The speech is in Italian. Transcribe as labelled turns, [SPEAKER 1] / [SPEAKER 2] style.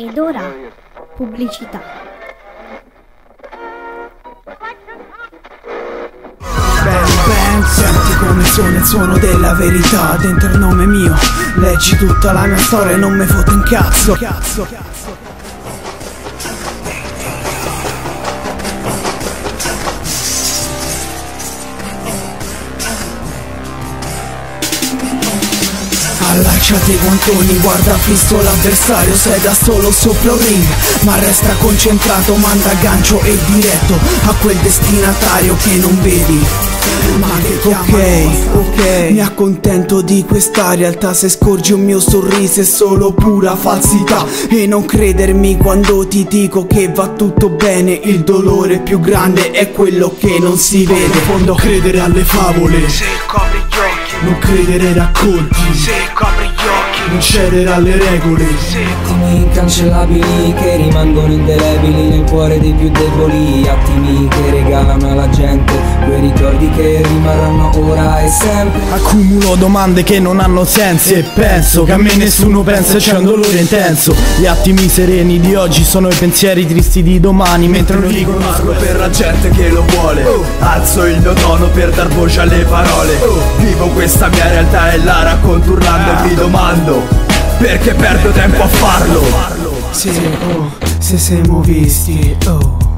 [SPEAKER 1] Ed ora pubblicità.
[SPEAKER 2] Bang bang, senti come suona il suono della verità Dentro il nome mio, leggi tutta la mia storia e non me foto un cazzo Cazzo, cazzo Allacciati i guantoni, guarda fisso l'avversario Sei da solo sopra un ring. Ma resta concentrato, manda gancio e diretto A quel destinatario che non vedi. Ma che ok, ok. Mi accontento di questa realtà Se scorgi un mio sorriso è solo pura falsità. E non credermi quando ti dico che va tutto bene Il dolore più grande è quello che non si vede. In fondo credere alle favole Non credere ai racconti
[SPEAKER 3] se
[SPEAKER 2] Non cedere alle regole.
[SPEAKER 4] Attimi incancellabili che rimangono indelebili nel cuore dei più deboli Attimi che regalano alla gente quei ricordi che rimarranno ora e sempre.
[SPEAKER 5] Accumulo domande che non hanno senso E penso che a me nessuno pensa c'è un dolore intenso. Gli attimi sereni di oggi sono i pensieri tristi di domani Mentre lo riconosco
[SPEAKER 6] per la gente che lo vuole. Alzo il mio tono per dar voce alle parole. Vivo questa mia realtà e la racconto urlando e mi domando Perché perdo tempo a farlo?
[SPEAKER 2] Se, oh, se siamo visti, oh